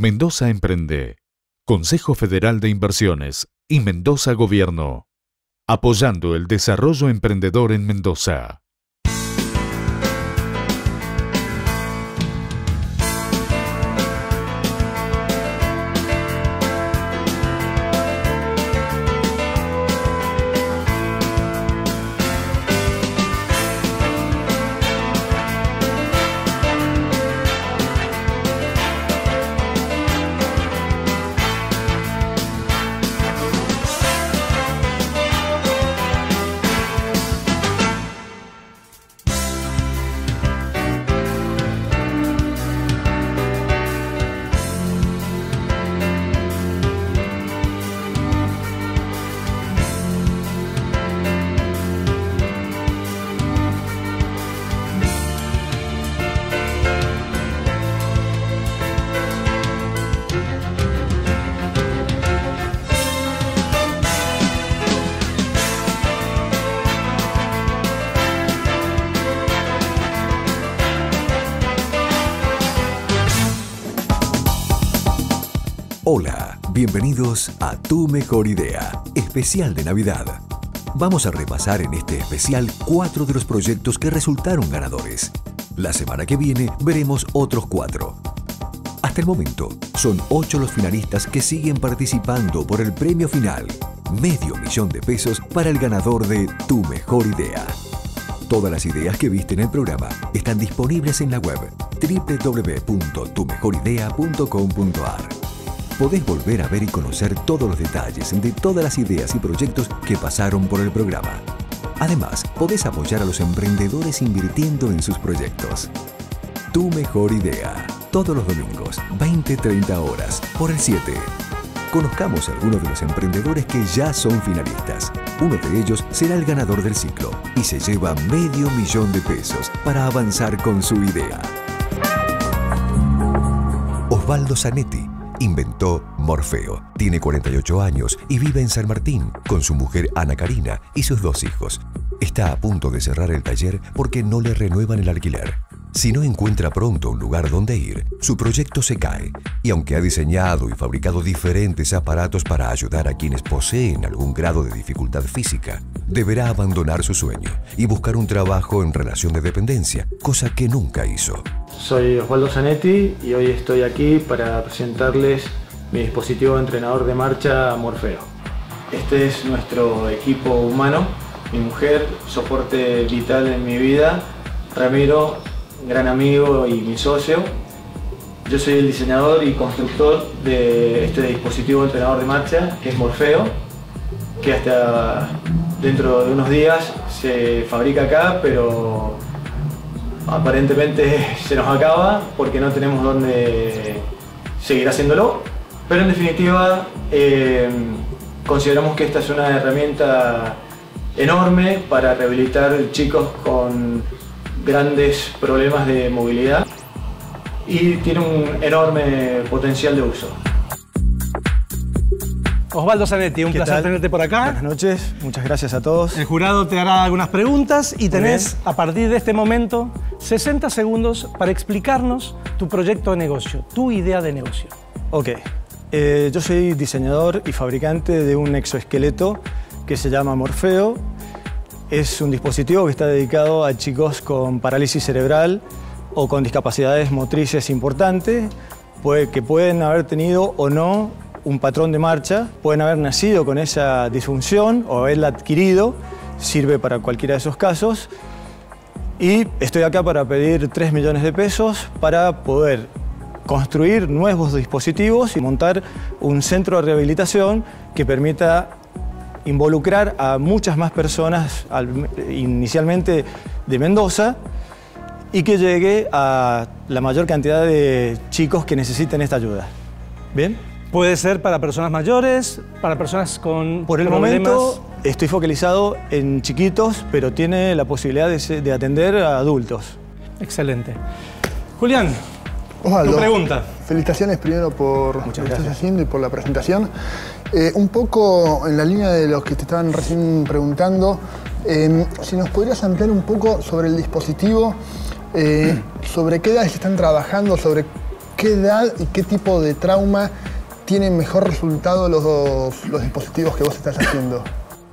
Mendoza Emprende, Consejo Federal de Inversiones y Mendoza Gobierno, apoyando el desarrollo emprendedor en Mendoza. Bienvenidos a Tu Mejor Idea, especial de Navidad. Vamos a repasar en este especial cuatro de los proyectos que resultaron ganadores. La semana que viene veremos otros cuatro. Hasta el momento, son ocho los finalistas que siguen participando por el premio final, medio millón de pesos para el ganador de Tu Mejor Idea. Todas las ideas que viste en el programa están disponibles en la web www.tumejoridea.com.ar podés volver a ver y conocer todos los detalles de todas las ideas y proyectos que pasaron por el programa. Además, podés apoyar a los emprendedores invirtiendo en sus proyectos. Tu mejor idea. Todos los domingos, 20-30 horas, por el 7. Conozcamos a algunos de los emprendedores que ya son finalistas. Uno de ellos será el ganador del ciclo y se lleva medio millón de pesos para avanzar con su idea. Osvaldo Zanetti inventó Morfeo. Tiene 48 años y vive en San Martín con su mujer Ana Karina y sus dos hijos. Está a punto de cerrar el taller porque no le renuevan el alquiler. Si no encuentra pronto un lugar donde ir, su proyecto se cae y aunque ha diseñado y fabricado diferentes aparatos para ayudar a quienes poseen algún grado de dificultad física, deberá abandonar su sueño y buscar un trabajo en relación de dependencia, cosa que nunca hizo. Soy Osvaldo Zanetti y hoy estoy aquí para presentarles mi dispositivo entrenador de marcha Morfeo. Este es nuestro equipo humano, mi mujer, soporte vital en mi vida, Ramiro, gran amigo y mi socio. Yo soy el diseñador y constructor de este dispositivo de entrenador de marcha, que es Morfeo, que hasta dentro de unos días se fabrica acá, pero aparentemente se nos acaba porque no tenemos dónde seguir haciéndolo. Pero en definitiva, eh, consideramos que esta es una herramienta enorme para rehabilitar chicos con grandes problemas de movilidad y tiene un enorme potencial de uso. Osvaldo Zanetti, un placer tenerte por acá. Buenas noches, muchas gracias a todos. El jurado te hará algunas preguntas y tenés, a partir de este momento, 60 segundos para explicarnos tu proyecto de negocio, tu idea de negocio. Ok, eh, yo soy diseñador y fabricante de un exoesqueleto que se llama Morfeo. Es un dispositivo que está dedicado a chicos con parálisis cerebral o con discapacidades motrices importantes, que pueden haber tenido o no un patrón de marcha, pueden haber nacido con esa disfunción o haberla adquirido, sirve para cualquiera de esos casos. Y estoy acá para pedir 3 millones de pesos para poder construir nuevos dispositivos y montar un centro de rehabilitación que permita involucrar a muchas más personas, inicialmente de Mendoza, y que llegue a la mayor cantidad de chicos que necesiten esta ayuda. ¿Bien? Puede ser para personas mayores, para personas con Por el momento estoy focalizado en chiquitos, pero tiene la posibilidad de, atender a adultos. Excelente. Julián, Osvaldo, tu pregunta. Felicitaciones primero por lo que estás haciendo y por la presentación. Eh, un poco en la línea de los que te estaban recién preguntando, em, si nos podrías ampliar un poco sobre el dispositivo, eh, sobre qué edades están trabajando, sobre qué edad y qué tipo de trauma tienen mejor resultado los, los dispositivos que vos estás haciendo?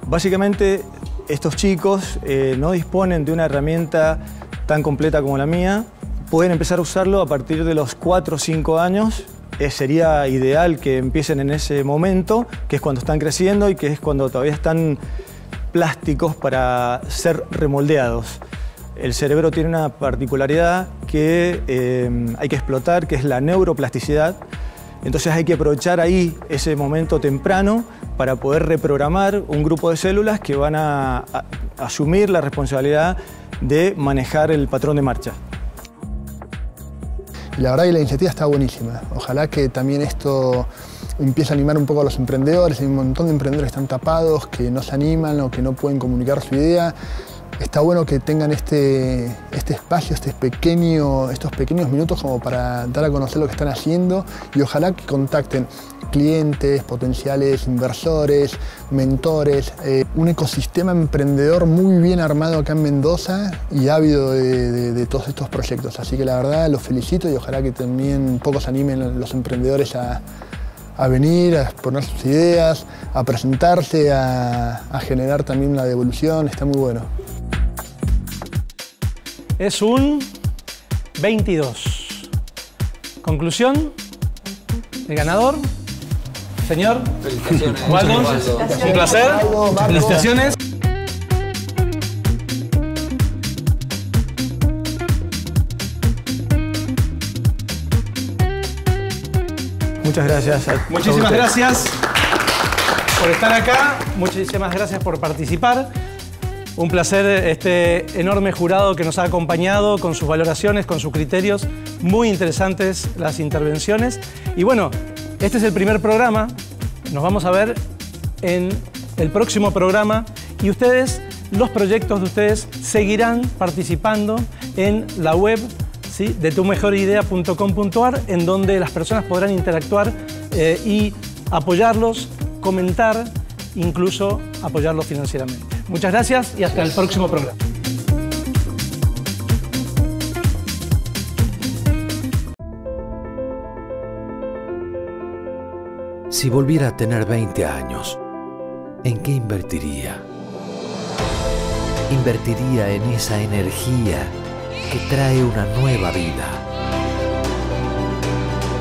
Básicamente, estos chicos eh, no disponen de una herramienta tan completa como la mía. Pueden empezar a usarlo a partir de los 4 o 5 años. Eh, sería ideal que empiecen en ese momento, que es cuando están creciendo y que es cuando todavía están plásticos para ser remoldeados. El cerebro tiene una particularidad que eh, hay que explotar, que es la neuroplasticidad. Entonces hay que aprovechar ahí ese momento temprano para poder reprogramar un grupo de células que van a, asumir la responsabilidad de manejar el patrón de marcha. La verdad que la iniciativa está buenísima. Ojalá que también esto empiece a animar un poco a los emprendedores. Hay un montón de emprendedores que están tapados, que no se animan o que no pueden comunicar su idea está bueno que tengan este, este espacio, este estos pequeños minutos como para dar a conocer lo que están haciendo y ojalá que contacten clientes, potenciales inversores, mentores, eh, un ecosistema emprendedor muy bien armado acá en Mendoza y ávido de, todos estos proyectos. Así que la verdad los felicito y ojalá que también pocos animen los emprendedores a, venir, a exponer sus ideas, a presentarse, a generar también la devolución, está muy bueno es un 22. Conclusión, el ganador, señor. Felicitaciones. un placer. Felicitaciones. Muchas gracias. Muchísimas gracias por estar acá. Muchísimas gracias por participar. Un placer este enorme jurado que nos ha acompañado con sus valoraciones, con sus criterios. Muy interesantes las intervenciones. Y bueno, este es el primer programa. Nos vamos a ver en el próximo programa y ustedes, los proyectos de ustedes, seguirán participando en la web ¿sí? de tumejorideas.com.ar en donde las personas podrán interactuar eh, y apoyarlos, comentar, incluso apoyarlos financieramente. Muchas gracias y hasta el próximo programa. Si volviera a tener 20 años, ¿en qué invertiría? Invertiría en esa energía que trae una nueva vida.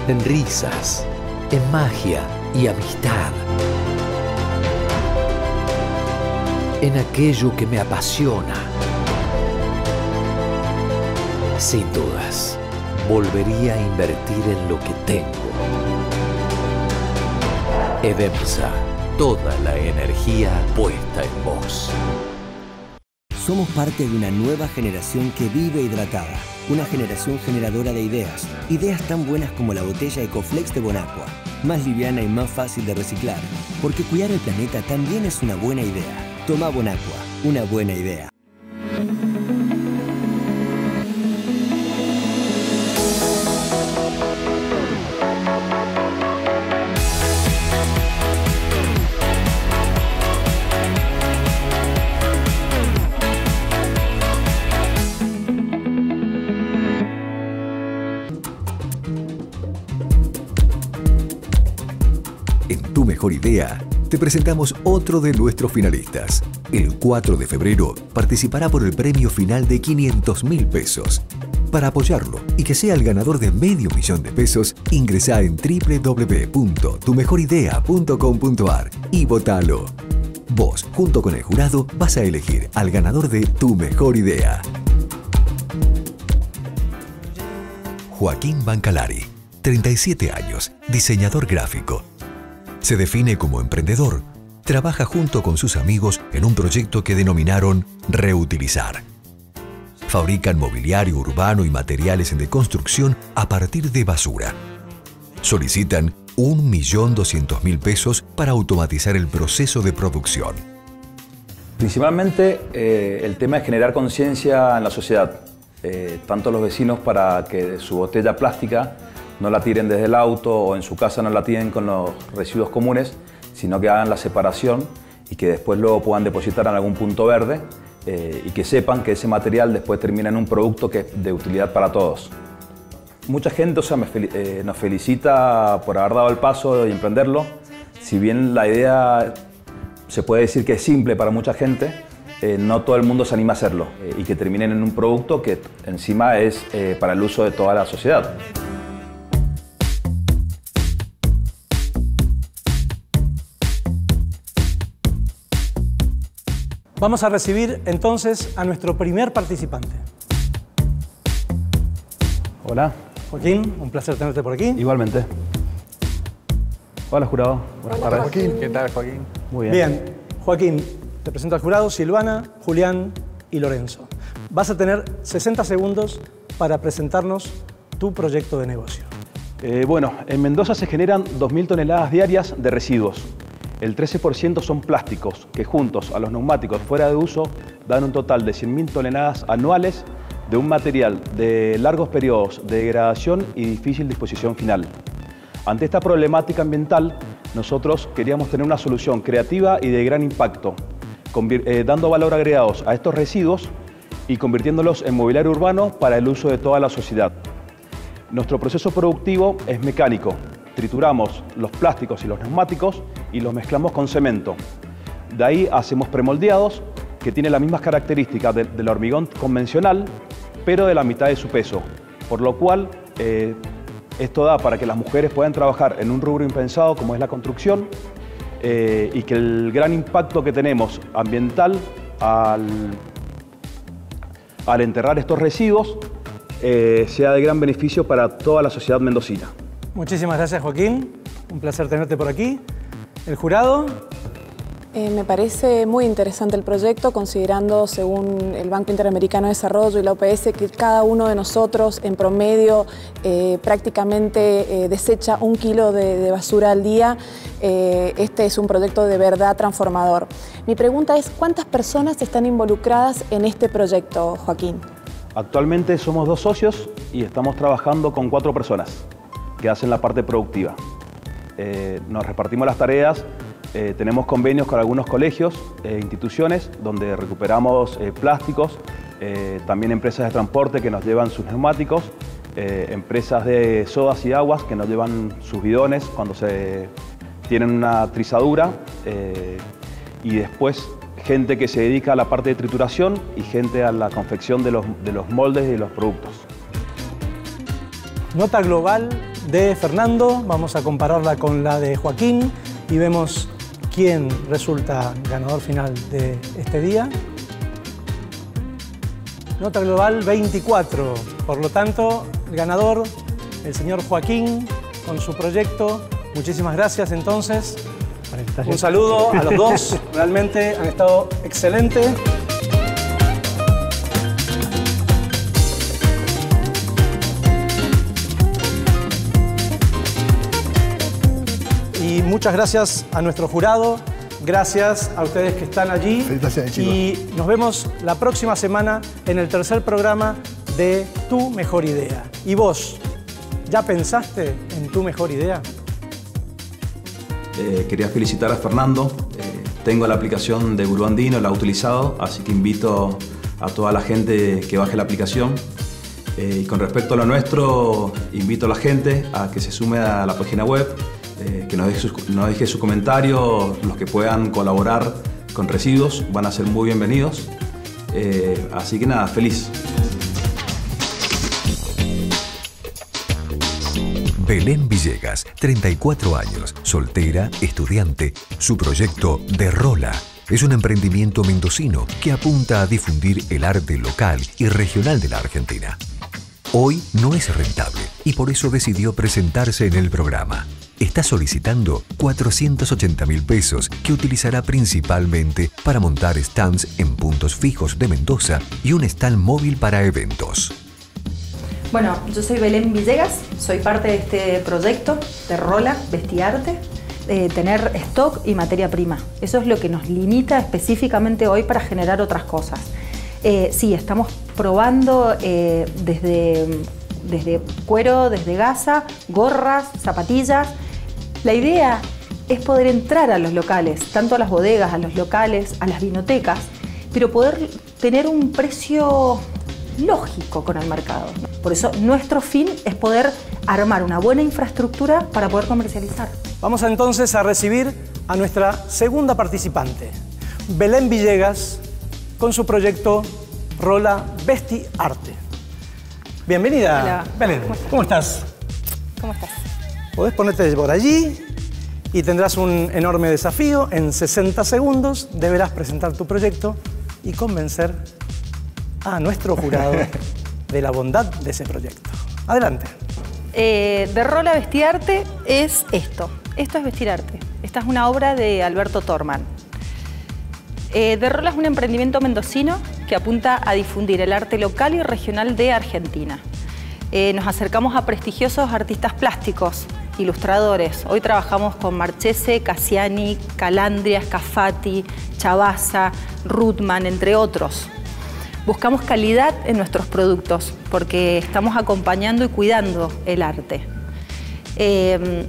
En risas, en magia y amistad en aquello que me apasiona. Sin dudas, volvería a invertir en lo que tengo. Edemsa, toda la energía puesta en vos. Somos parte de una nueva generación que vive hidratada. Una generación generadora de ideas. Ideas tan buenas como la botella Ecoflex de Bonacqua. Más liviana y más fácil de reciclar. Porque cuidar el planeta también es una buena idea. Toma Bonacqua, una buena idea. Te presentamos otro de nuestros finalistas. El 4 de febrero participará por el premio final de 500 mil pesos. Para apoyarlo y que sea el ganador de medio millón de pesos, ingresa en www.tumejoridea.com.ar y votalo. Vos, junto con el jurado, vas a elegir al ganador de Tu Mejor Idea. Joaquín Bancalari, 37 años, diseñador gráfico, se define como emprendedor. Trabaja junto con sus amigos en un proyecto que denominaron Reutilizar. Fabrican mobiliario urbano y materiales de construcción a partir de basura. Solicitan 1.200.000 pesos para automatizar el proceso de producción. Principalmente eh, el tema es generar conciencia en la sociedad, eh, tanto los vecinos para que su botella plástica no la tiren desde el auto o en su casa no la tienen con los residuos comunes, sino que hagan la separación y que después luego puedan depositar en algún punto verde eh, y que sepan que ese material después termina en un producto que es de utilidad para todos. mucha gente o eh, nos felicita por haber dado el paso y emprenderlo. Si bien la idea se puede decir que es simple para mucha gente, eh, no todo el mundo se anima a hacerlo y que terminen en un producto que encima es para el uso de toda la sociedad. Vamos a recibir entonces a nuestro primer participante. Hola. Joaquín, un placer tenerte por aquí. Igualmente. Hola, jurado. Buenas tardes. Joaquín. ¿Qué tal, Joaquín? Muy bien. Bien, Joaquín, te presento al jurado Silvana, Julián y Lorenzo. Vas a tener 60 segundos para presentarnos tu proyecto de negocio. Eh, bueno, en Mendoza se generan 2.000 toneladas diarias de residuos. El 13% son plásticos, que juntos a los neumáticos fuera de uso dan un total de 100.000 toneladas anuales de un material de largos periodos de degradación y difícil disposición final. Ante esta problemática ambiental, nosotros queríamos tener una solución creativa y de gran impacto, eh, dando valor agregado a estos residuos y convirtiéndolos en mobiliario urbano para el uso de toda la sociedad. Nuestro proceso productivo es mecánico, trituramos los plásticos y los neumáticos y los mezclamos con cemento. De ahí hacemos premoldeados que tienen las mismas características del hormigón convencional, pero de la mitad de su peso, por lo cual eh, esto da para que las mujeres puedan trabajar en un rubro impensado como es la construcción eh, y que el gran impacto que tenemos ambiental al, enterrar estos residuos eh, sea de gran beneficio para toda la sociedad mendocina. Muchísimas gracias, Joaquín. Un placer tenerte por aquí. ¿El jurado? Eh, me parece muy interesante el proyecto, considerando, según el Banco Interamericano de Desarrollo y la OPS, que cada uno de nosotros, en promedio, eh, prácticamente eh, desecha un kilo de, basura al día. este es un proyecto de verdad transformador. Mi pregunta es, ¿cuántas personas están involucradas en este proyecto, Joaquín? Actualmente somos dos socios y estamos trabajando con cuatro personas que hacen la parte productiva. Eh, nos repartimos las tareas, eh, tenemos convenios con algunos colegios e instituciones donde recuperamos plásticos, también empresas de transporte que nos llevan sus neumáticos, empresas de sodas y aguas que nos llevan sus bidones cuando se tienen una trizadura y después gente que se dedica a la parte de trituración y gente a la confección de los, de los moldes y los productos. Nota global de Fernando, vamos a compararla con la de Joaquín y vemos quién resulta ganador final de este día. Nota global 24, por lo tanto, el ganador, el señor Joaquín, con su proyecto. Muchísimas gracias entonces. Un saludo a los dos, realmente han estado excelentes. Muchas gracias a nuestro jurado, gracias a ustedes que están allí. Felicitaciones, chicos. Y nos vemos la próxima semana en el tercer programa de Tu Mejor Idea. ¿Y vos, ya pensaste en tu mejor idea? Eh, quería felicitar a Fernando. Eh, tengo la aplicación de Andino, la he utilizado, así que invito a toda la gente que baje la aplicación. Eh, y con respecto a lo nuestro, invito a la gente a que se sume a la página web eh, que nos deje, su, su comentario, los que puedan colaborar con residuos van a ser muy bienvenidos. Eh, así que nada, feliz. Belén Villegas, 34 años, soltera, estudiante. Su proyecto De Rola es un emprendimiento mendocino que apunta a difundir el arte local y regional de la Argentina. Hoy no es rentable y por eso decidió presentarse en el programa está solicitando 480 mil pesos que utilizará principalmente para montar stands en puntos fijos de Mendoza y un stand móvil para eventos. Bueno, yo soy Belén Villegas, soy parte de este proyecto de Rola Vestiarte, tener stock y materia prima. Eso es lo que nos limita específicamente hoy para generar otras cosas. Eh, sí, estamos probando eh, desde, desde cuero, desde gasa, gorras, zapatillas, la idea es poder entrar a los locales, tanto a las bodegas, a los locales, a las vinotecas, pero poder tener un precio lógico con el mercado. Por eso nuestro fin es poder armar una buena infraestructura para poder comercializar. Vamos entonces a recibir a nuestra segunda participante, Belén Villegas, con su proyecto Rola Besti Arte. Bienvenida, Hola. Belén. ¿Cómo estás? ¿Cómo estás? Podés ponerte por allí y tendrás un enorme desafío. En 60 segundos deberás presentar tu proyecto y convencer a nuestro jurado de la bondad de ese proyecto. Adelante. Eh, de Rola Vestiarte es esto. Esto es Vestir Arte. Esta es una obra de Alberto Torman. Eh, de Rola es un emprendimiento mendocino que apunta a difundir el arte local y regional de Argentina. Eh, nos acercamos a prestigiosos artistas plásticos, ilustradores. Hoy trabajamos con Marchese, Cassiani, Calandria, Scafati, Chavasa, Rutman, entre otros. Buscamos calidad en nuestros productos porque estamos acompañando y cuidando el arte. Eh,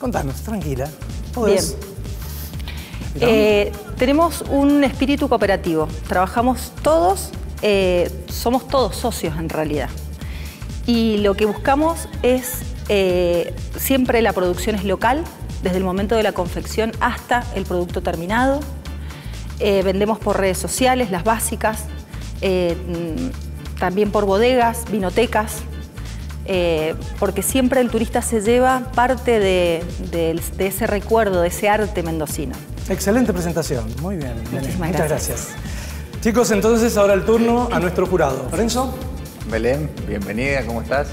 Contanos, tranquila. Bien. Eh, tenemos un espíritu cooperativo. Trabajamos todos, eh, somos todos socios en realidad. Y lo que buscamos es, eh, siempre la producción es local, desde el momento de la confección hasta el producto terminado. Eh, vendemos por redes sociales, las básicas, eh, también por bodegas, vinotecas, porque siempre el turista se lleva parte de, de- de ese recuerdo, de ese arte mendocino. Excelente presentación. Muy bien. Muchísimas Muchas gracias. gracias. Chicos, entonces ahora el turno a nuestro jurado. Lorenzo. Belén, bienvenida, ¿cómo estás?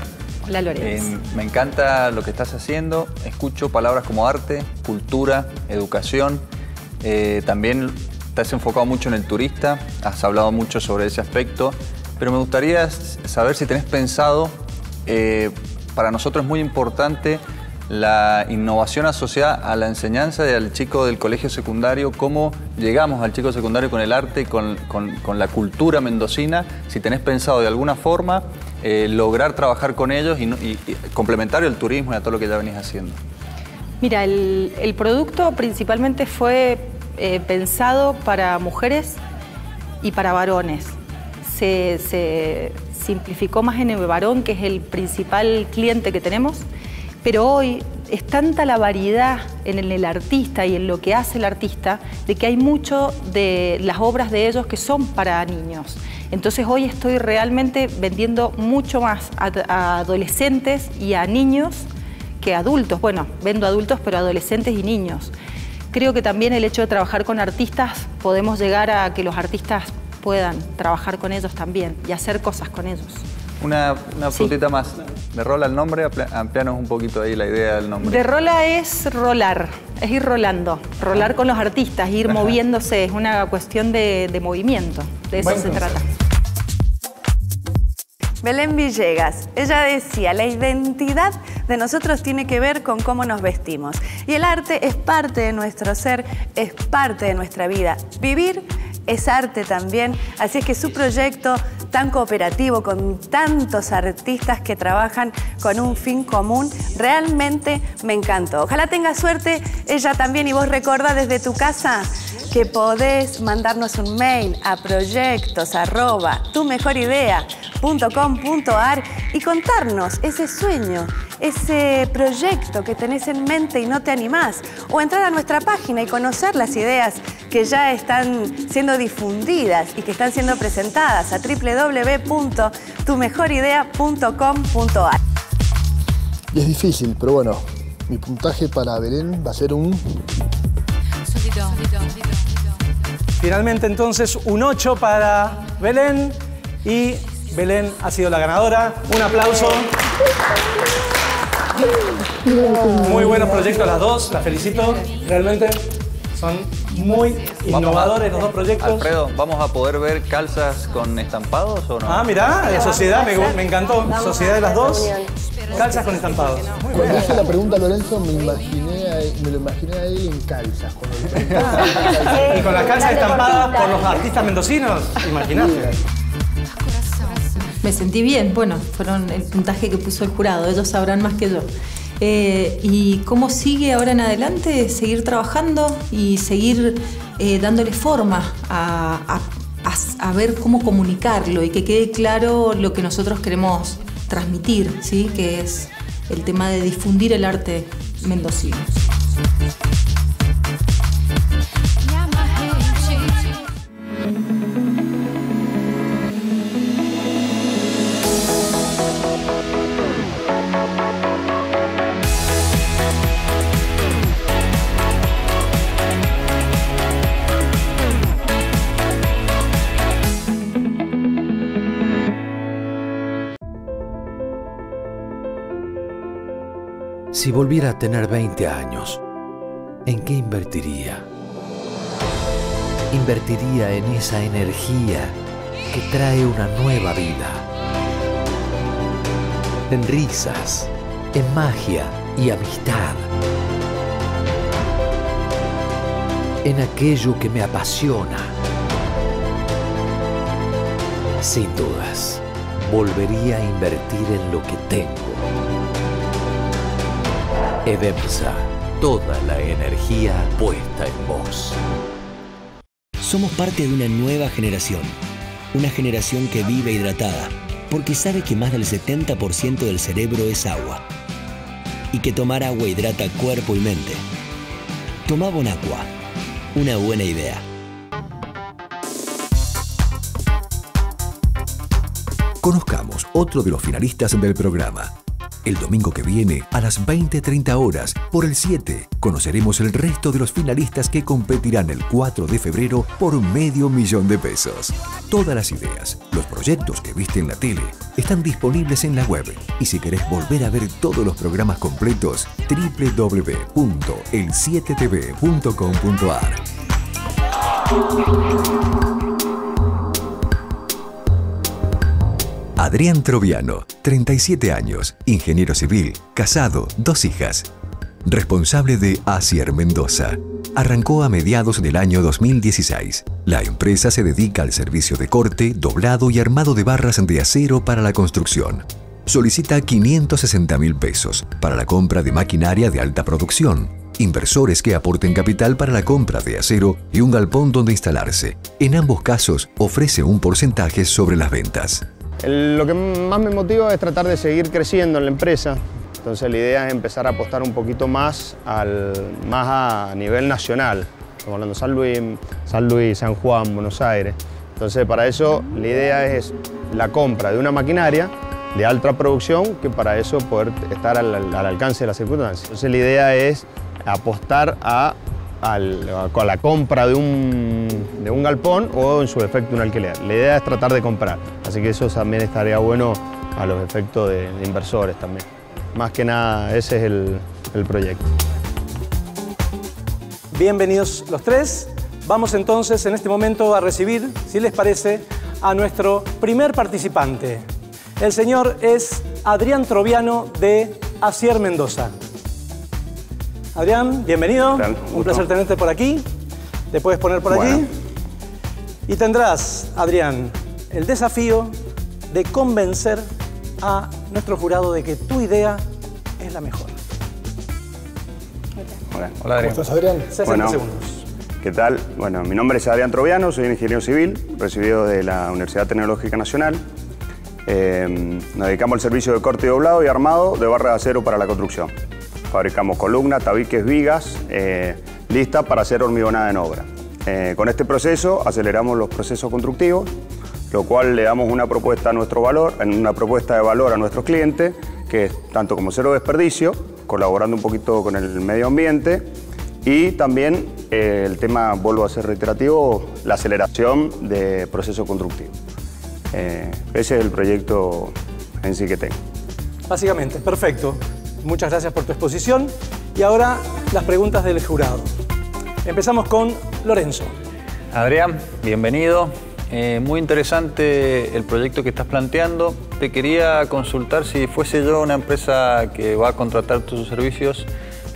Hola Lorenzo. Eh, me encanta lo que estás haciendo. Escucho palabras como arte, cultura, educación. Eh, también te has enfocado mucho en el turista, has hablado mucho sobre ese aspecto. Pero me gustaría saber si tenés pensado, eh, para nosotros es muy importante la innovación asociada a la enseñanza del chico del colegio secundario, cómo llegamos al chico secundario con el arte, con, con- la cultura mendocina, si tenés pensado de alguna forma eh, lograr trabajar con ellos y, y- y complementario al turismo y a todo lo que ya venís haciendo. Mira, el, el producto principalmente fue eh, pensado para mujeres y para varones. Se, se simplificó más en el varón, que es el principal cliente que tenemos, pero hoy es tanta la variedad en el, artista y en lo que hace el artista, de que hay mucho de las obras de ellos que son para niños. Entonces hoy estoy realmente vendiendo mucho más a, a adolescentes y a niños que adultos. Bueno, vendo adultos, pero adolescentes y niños. Creo que también el hecho de trabajar con artistas, podemos llegar a que los artistas puedan trabajar con ellos también y hacer cosas con ellos. Una, una puntita más. ¿Me rola el nombre? Amplia- Amplianos un poquito ahí la idea del nombre. De rola es rolar, es ir rolando, rolar con los artistas, ir Ajá. moviéndose, es una cuestión de, de movimiento, de eso se trata. Belén Villegas, ella decía, la identidad de nosotros tiene que ver con cómo nos vestimos. Y el arte es parte de nuestro ser, es parte de nuestra vida. Vivir es arte también, así es que su proyecto tan cooperativo, con tantos artistas que trabajan con un fin común, realmente me encantó. Ojalá tenga suerte ella también y vos recorda desde tu casa que podés mandarnos un mail a proyectos y contarnos ese sueño, ese proyecto que tenés en mente y no te animás. O entrar a nuestra página y conocer las ideas que ya están siendo difundidas y que están siendo presentadas a www.tumejoridea.com.ar. Y es difícil, pero bueno, mi puntaje para Belén va a ser un... Finalmente entonces un 8 para Belén y Belén ha sido la ganadora. Un aplauso. Muy buenos proyectos las dos, las felicito. Realmente son muy innovadores los dos proyectos. Alfredo, ¿vamos a poder ver calzas con estampados o no? Ah, mirá, de sociedad, me, encantó. Sociedad de las dos. Calzas con estampados. Muy Cuando hice la pregunta a Lorenzo me, imaginé me lo imaginé a él en calzas. le preguntaba. Y con las calzas estampadas por los artistas mendocinos, imagínate. Me sentí bien, bueno, fueron el puntaje que puso el jurado, ellos sabrán más que yo. Eh, ¿Y cómo sigue ahora en adelante? Seguir trabajando y seguir eh, dándole forma a, a- a a, ver cómo comunicarlo y que quede claro lo que nosotros queremos transmitir, ¿sí? que es el tema de difundir el arte mendocino. Si volviera a tener 20 años, ¿en qué invertiría? Invertiría en esa energía que trae una nueva vida. En risas, en magia y amistad. En aquello que me apasiona. Sin dudas, volvería a invertir en lo que tengo Edemsa, toda la energía puesta en vos. Somos parte de una nueva generación, una generación que vive hidratada, porque sabe que más del 70% del cerebro es agua y que tomar agua hidrata cuerpo y mente. Toma Bonacqua, una buena idea. Conozcamos otro de los finalistas del programa. El domingo que viene, a las 20.30 horas, por el 7, conoceremos el resto de los finalistas que competirán el 4 de febrero por medio millón de pesos. Todas las ideas, los proyectos que viste en la tele, están disponibles en la web. Y si querés volver a ver todos los programas completos, www.el7tv.com.ar. Adrián Troviano, 37 años, ingeniero civil, casado, dos hijas. Responsable de Acier Mendoza. Arrancó a mediados del año 2016. La empresa se dedica al servicio de corte, doblado y armado de barras de acero para la construcción. Solicita 560 mil pesos para la compra de maquinaria de alta producción, inversores que aporten capital para la compra de acero y un galpón donde instalarse. En ambos casos ofrece un porcentaje sobre las ventas lo que más me motiva es tratar de seguir creciendo en la empresa. Entonces la idea es empezar a apostar un poquito más, al, más a nivel nacional. Estamos hablando de San Luis, San Luis, San Juan, Buenos Aires. Entonces para eso la idea es la compra de una maquinaria de alta producción que para eso poder estar al, al alcance de las circunstancias. Entonces la idea es apostar a con la compra de un, de un galpón o en su efecto un alquiler. La idea es tratar de comprar, así que eso también estaría bueno a los efectos de, inversores también. Más que nada, ese es el, el proyecto. Bienvenidos los tres. Vamos entonces en este momento a recibir, si les parece, a nuestro primer participante. El señor es Adrián Troviano de Acier Mendoza. Adrián, bienvenido. Un placer tenerte por aquí. Te puedes poner por aquí. Y tendrás, Adrián, el desafío de convencer a nuestro jurado de que tu idea es la mejor. Hola, Hola Adrián. ¿Cómo estás, Adrián? 60 segundos. ¿Qué tal? Bueno, mi nombre es Adrián Troviano, soy ingeniero civil, recibido de la Universidad Tecnológica Nacional. Eh, nos dedicamos al servicio de corte y doblado y armado de barra de acero para la construcción. Fabricamos columnas, tabiques, vigas, eh, listas para hacer hormigonada en obra. Eh, con este proceso aceleramos los procesos constructivos, lo cual le damos una propuesta a nuestro valor, una propuesta de valor a nuestros clientes, que es tanto como cero desperdicio, colaborando un poquito con el medio ambiente, y también eh, el tema, vuelvo a ser reiterativo, la aceleración de proceso constructivo. ese es el proyecto en sí que tengo. Básicamente, perfecto. Muchas gracias por tu exposición. Y ahora las preguntas del jurado. Empezamos con Lorenzo. Adrián, bienvenido. Eh, muy interesante el proyecto que estás planteando. Te quería consultar si fuese yo una empresa que va a contratar tus servicios,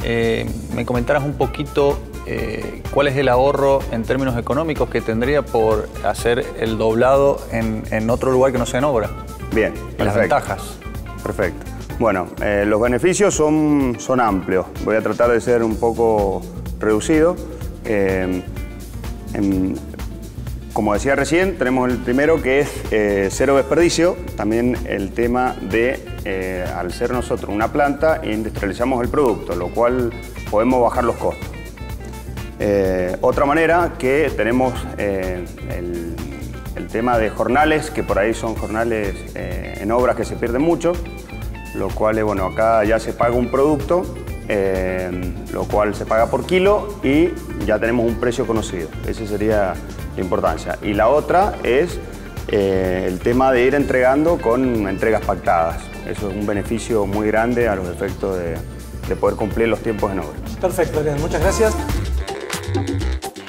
eh, me comentaras un poquito eh, cuál es el ahorro en términos económicos que tendría por hacer el doblado en, otro lugar que no sea en obra. Bien, y las ventajas. Perfecto. Bueno, eh, los beneficios son, son amplios. Voy a tratar de ser un poco reducido. Eh, como decía recién, tenemos el primero que es eh, cero desperdicio, también el tema de, al ser nosotros una planta, industrializamos el producto, lo cual podemos bajar los costos. Otra manera que tenemos el, el, tema de jornales, que por ahí son jornales en obras que se pierden mucho, lo cual, bueno, acá ya se paga un producto, lo cual se paga por kilo y ya tenemos un precio conocido. Ese sería la importancia. Y la otra es eh, el tema de ir entregando con entregas pactadas. Eso es un beneficio muy grande a los efectos de, de poder cumplir los tiempos en obra. Perfecto, Adrián. Muchas gracias.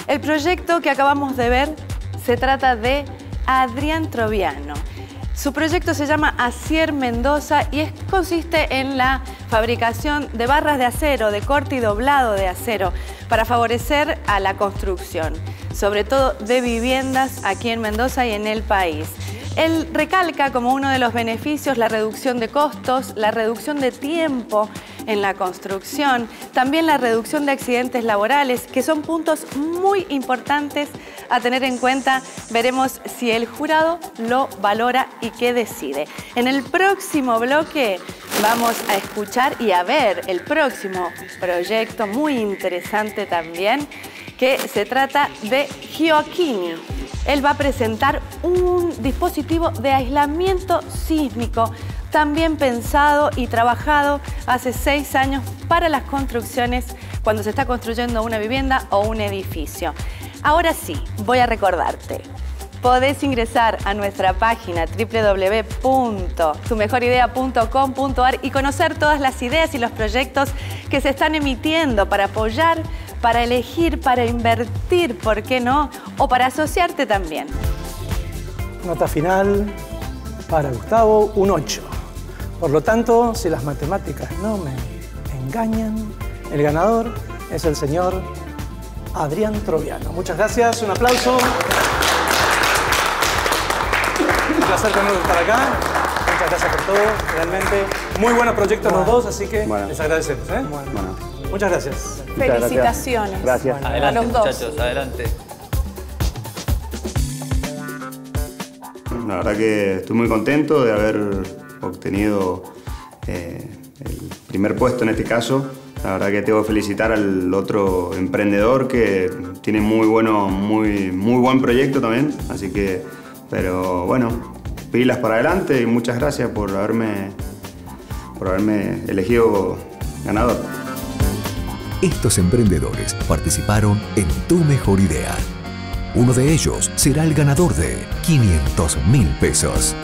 El proyecto que acabamos de ver se trata de Adrián Troviano. Su proyecto se llama Acier Mendoza y consiste en la fabricación de barras de acero, de corte y doblado de acero, para favorecer a la construcción, sobre todo de viviendas aquí en Mendoza y en el país. Él recalca como uno de los beneficios la reducción de costos, la reducción de tiempo en la construcción, también la reducción de accidentes laborales, que son puntos muy importantes a tener en cuenta. Veremos si el jurado lo valora y qué decide. En el próximo bloque vamos a escuchar y a ver el próximo proyecto muy interesante también, que se trata de Gioacchini él va a presentar un dispositivo de aislamiento sísmico también pensado y trabajado hace seis años para las construcciones cuando se está construyendo una vivienda o un edificio. Ahora sí, voy a recordarte. Podés ingresar a nuestra página www.tumejoridea.com.ar y conocer todas las ideas y los proyectos que se están emitiendo para apoyar para elegir, para invertir, ¿por qué no? O para asociarte también. Nota final para Gustavo, un 8. Por lo tanto, si las matemáticas no me engañan, el ganador es el señor Adrián Troviano. Muchas gracias, un aplauso. Un placer tenerlo estar acá. Muchas gracias por todo, realmente. Muy buenos proyectos los dos, así que les agradecemos. ¿eh? Muchas gracias. Felicitaciones. Gracias. Adelante, a los dos. muchachos, adelante. La verdad que estoy muy contento de haber obtenido eh, el primer puesto en este caso. La verdad que tengo que felicitar al otro emprendedor que tiene muy, bueno, muy, muy buen proyecto también. Así que, pero bueno, pilas para adelante y muchas gracias por haberme, por haberme elegido ganador. Estos emprendedores participaron en Tu Mejor Idea. Uno de ellos será el ganador de 500 mil pesos.